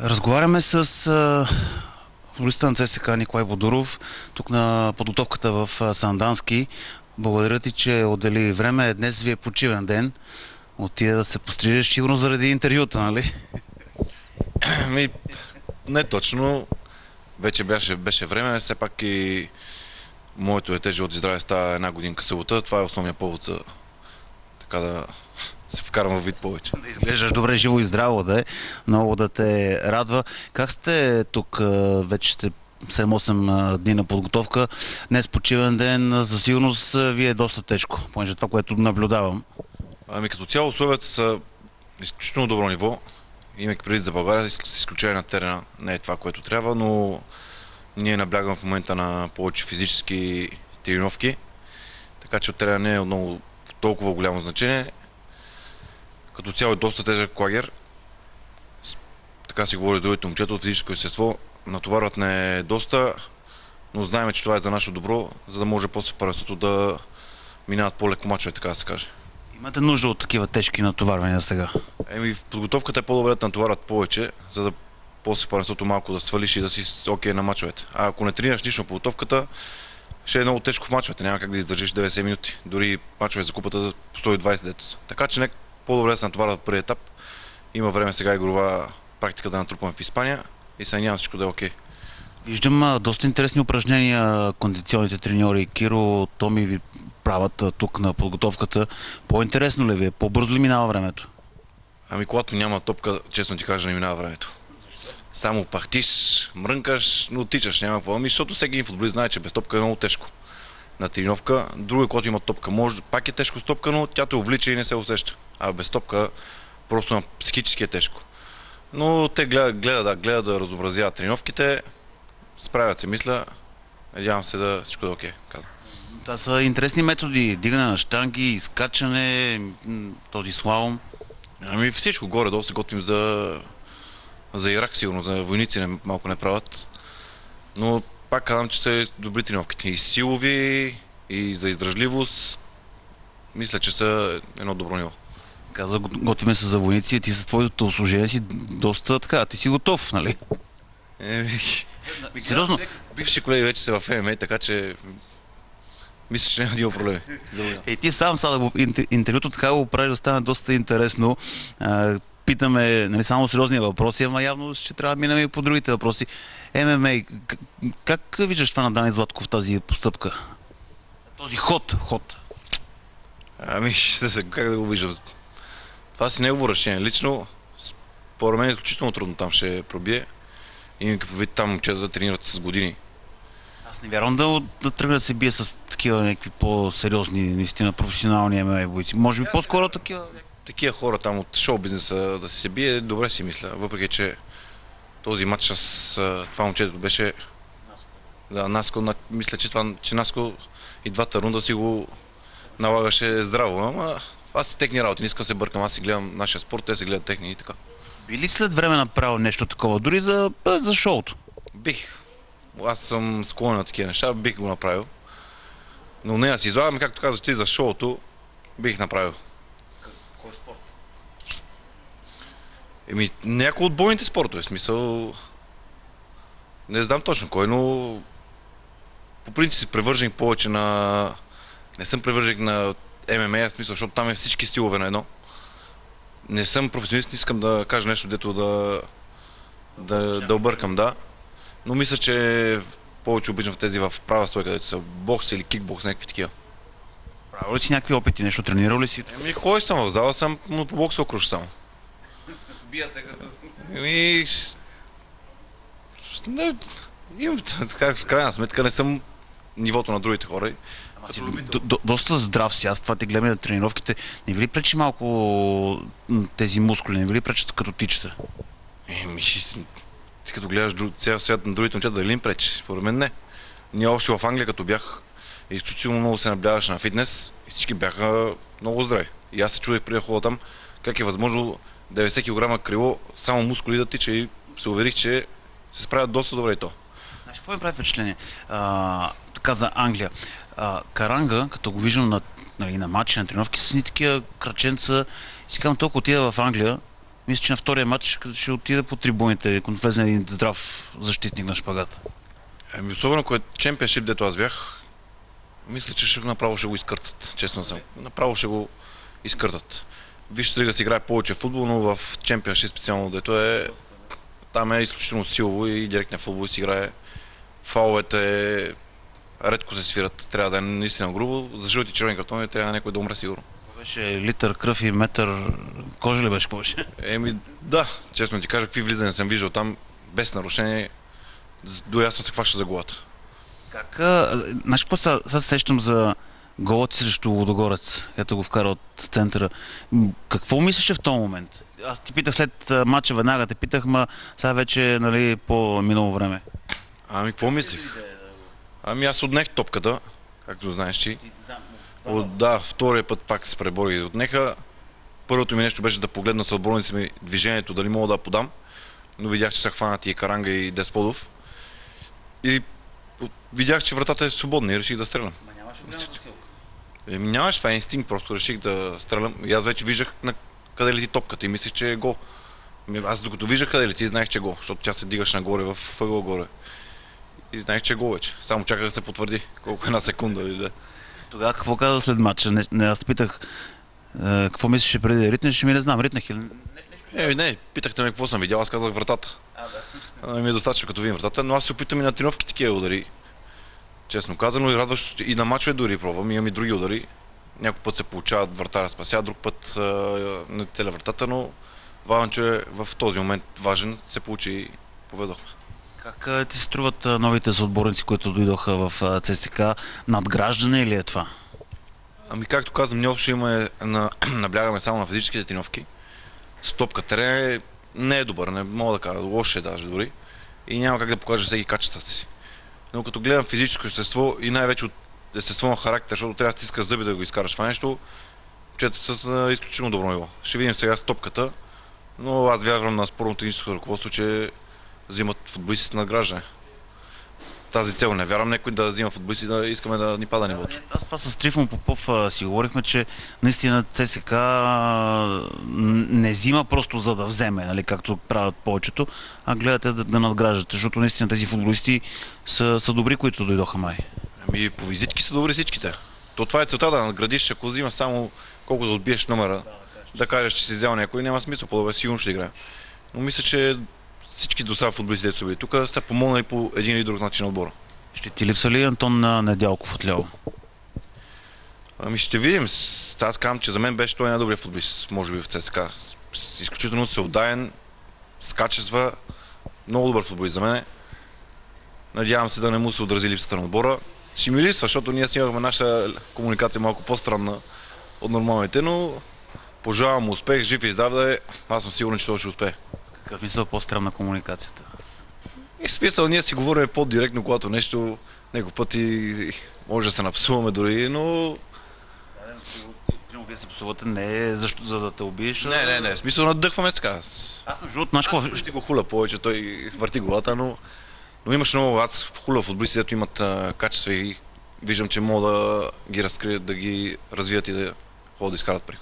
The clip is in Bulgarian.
Разговаряме с футболиста на ЦСКА Николай Бодуров, тук на подготовката в Сандански. Благодаря ти, че отдели време. Днес ви е почивен ден. Отида да се пострижеш сигурно заради интервюта, нали? Ми, не точно. Вече беше, беше време. Все пак и моето дете живот и здраве става една годинка събота. Това е основният повод за така да се вкарам в вид повече. Да изглеждаш добре, живо и здраво да е. Много да те радва. Как сте тук? Вече сте 7-8 дни на подготовка. Днес почивен ден. За сигурност ви е доста тежко, понеже това, което наблюдавам. Ами като цяло условията са изключително добро ниво. Имайки предвид за България, с изключение на терена не е това, което трябва, но ние наблягам в момента на повече физически тренировки, така че от терена не е много толкова голямо значение. Като цяло е доста тежък лагер. Така си говори другите момчета от физическо естество. Натоварват не доста, но знаем, че това е за наше добро, за да може после първенството да минават по-леко мачове, така да се каже. Имате нужда от такива тежки натоварвания сега? Еми, в подготовката е по-добре да натоварват повече, за да после първенството малко да свалиш и да си окей на мачовете. А ако не тренираш на подготовката, ще е много тежко в мачовете. Няма как да издържиш 90 минути. Дори мачове за купата за 120 дето са. Така че нека по-добре да се натоварват преди етап. Има време сега игрова практика да натрупаме в Испания и сега няма всичко да е окей. Виждам а, доста интересни упражнения кондиционните треньори. Киро, Томи ви правят а, тук на подготовката. По-интересно ли ви е? По-бързо ли минава времето? Ами когато няма топка, честно ти кажа, не минава времето. Само пахтиш, мрънкаш, но тичаш, няма какво. Ами, защото всеки един футболист знае, че без топка е много тежко на тренировка. Друго е, когато има топка, може, пак е тежко с топка, но тя те увлича и не се усеща. А без топка просто на психически е тежко. Но те гледат, гледат, да, гледат да разобразяват тренировките, справят се, мисля. Надявам се да всичко да е окей. Okay, Това са интересни методи. Дигане на штанги, изкачане, този слалом. Ами всичко горе-долу се готвим за, за Ирак, сигурно, за войници не, малко не правят. Но пак казвам, че са добри тренировките. И силови, и за издръжливост. Мисля, че са едно добро ниво. Каза, готвиме се за войници, ти с твоето служение си доста така, ти си готов, нали? Еми, Сериозно? Бивши колеги вече са в ММА, така че мисля, че няма проблеми. Е, ти сам сега да интервюто така го прави да стане доста интересно. питаме нали, само сериозни въпроси, ама явно ще трябва да минем и по другите въпроси. ММА, как виждаш това на Дани Златков тази постъпка? Този ход, ход. Ами, как да го виждам? Това си негово решение. Лично, според мен е изключително трудно там ще пробие. Имайки предвид там момчета да тренират с години. Аз не вярвам да, да тръгне да се бие с такива някакви по-сериозни, наистина професионални ММА бойци. Може би по-скоро такива. Такива хора там от шоу бизнеса да се бие, добре си мисля. Въпреки, че този матч с това момчето беше... Да, Наско, мисля, че, това, че Наско и двата рунда си го налагаше здраво. Ама аз си техни работи, не искам се бъркам, аз си гледам нашия спорт, те се гледат техни и така. Би ли след време направил нещо такова, дори за, за шоуто? Бих. Аз съм склонен на такива неща, бих го направил. Но не, аз излагам, както казах ти, за шоуто, бих направил. Кой спорт? Еми, някой от бойните спортове, смисъл... Не знам точно кой, но... По принцип си превърженик повече на... Не съм превърженик на ММА, в смисъл, защото там е всички стилове на едно. Не съм професионалист, не искам да кажа нещо, дето да, да, да объркам, да. Но мисля, че повече обичам в тези в права стойка, където са бокс или кикбокс, някакви такива. Правил ли си някакви опити, нещо тренирал ли си? Еми, ходих съм в зала, съм, но по бокса окруж само. Бияте като... Еми... Не, имам, в крайна сметка не съм нивото на другите хора. Ама си до, до, доста здрав си, аз това те гледам на тренировките. Не ви ли пречи малко тези мускули, не ви ли пречат като тичате? Еми, ти като гледаш цял свят на другите момчета, дали им пречи? Според мен не. Ние още в Англия, като бях, изключително много се наблягаше на фитнес и всички бяха много здрави. И аз се чудех преди да ходя там, как е възможно 90 кг крило, само мускули да тича и се уверих, че се справят доста добре и то. Знаеш, какво ми прави впечатление? А, така за Англия. А, Каранга, като го виждам на, нали, на матчи, на тренировки, с ни такива краченца, си казвам, толкова отида в Англия, Мисля, че на втория матч ще отида по трибуните, като влезе един здрав защитник на шпагата. Ами особено ако е чемпионшип, дето аз бях, мисля, че ще, направо ще го изкъртат. Честно съм. Направо ще го изкъртат. Вижте лига си играе повече футбол, но в чемпионшип специално, дето е там е изключително силово и директния футбол си играе. Фаловете редко се свират. Трябва да е наистина грубо. За жълти и червени картони трябва някой да умре сигурно. Беше литър кръв и метър кожа ли беше? Какво беше? Еми, да, честно ти кажа, какви влизания съм виждал там без нарушение. До ясно се хваща за главата. Как, знаеш какво сега, сега се сещам за гола ти срещу Лудогорец, ето го вкара от центъра. Какво мислеше в този момент? Аз ти питах след матча веднага, те питах, ма сега вече нали, по-минало време. Ами, какво мислих? Ами аз отнех топката, както знаеш ти. От, да, втория път пак се пребори и отнеха. Първото ми нещо беше да погледна с отборници ми движението, дали мога да подам. Но видях, че са хванати и Каранга и Десподов. И видях, че вратата е свободна и реших да стрелям. Ма нямаше голяма засилка. Еми нямаш, това е инстинкт, просто реших да стрелям. И аз вече виждах на къде лети топката и мислех, че е гол. Ами Аз докато виждах къде лети, знаех, че е гол, защото тя се дигаш нагоре в ъгъл горе. И знаех, че е гол вече. Само чаках да се потвърди колко една секунда или да. Тогава какво каза след матча? Не, не, аз питах е, какво мислеше преди да ритнеш, ми не знам, ритнах или... Еми не, питахте ме какво съм видял, аз казах вратата. А, ми е достатъчно като видим вратата, но аз се опитам и на тренировки такива удари. Честно казано, и радващо и на мачове дори пробвам, имам и други удари. Някой път се получават вратаря спася, друг път а, не теля вратата, но важно, че в този момент важен се получи и поведохме. Как ти се струват новите съотборници, които дойдоха в ЦСК? Надграждане или е това? Ами както казвам, ние още има, на, наблягаме само на физическите тренировки. Стопка терен е, не е добър, не мога да кажа, лош е даже дори. И няма как да покаже всеки качествата си. Но като гледам физическо естество и най-вече от естество на характер, защото трябва да стискаш зъби да го изкараш това нещо, че с изключително добро ниво. Ще видим сега стопката, но аз вярвам на спорното техническо ръководство, че взимат футболистите на награждане. Тази цел не вярвам някой да взима футболисти да искаме да ни пада нивото. Аз това с Трифон Попов а, си говорихме, че наистина ЦСК не взима просто за да вземе, нали, както правят повечето, а гледате да, да надграждате, защото наистина тези футболисти са, са добри, които дойдоха май. Ами по визитки са добри всичките. То това е целта да надградиш, ако взимаш само колко да отбиеш номера, да кажеш, че си взял някой, няма смисъл, по-добре сигурно ще играе. Но мисля, че всички до сега футболисти, дето са били тук, са помогнали по един или друг начин на отбора. Ще ти липса ли Антон на Недялков отляво? Ами ще видим. Аз казвам, че за мен беше той най-добрият футболист, може би в ЦСКА. Изключително се отдаен, с качества, много добър футболист за мен. Надявам се да не му се отрази липсата на отбора. Ще ми липсва, защото ние си имахме наша комуникация малко по-странна от нормалните, но пожелавам му успех, жив и здрав да е. Аз съм сигурен, че той ще успее. Какъв мисъл по-странна комуникацията? И в смисъл, ние си говорим по-директно, когато нещо, някой път и може да се напсуваме дори, но Примерно, Вие се псувате не е защо, за да те убиеш. Не, не, не. В смисъл надъхваме така. Аз между другото, знаеш какво? ще го хуля повече, той върти главата, но, но имаш много, аз хуля футболисти, които имат а, качества и виждам, че могат да ги разкрият, да ги развият и да ходят да изкарат пари.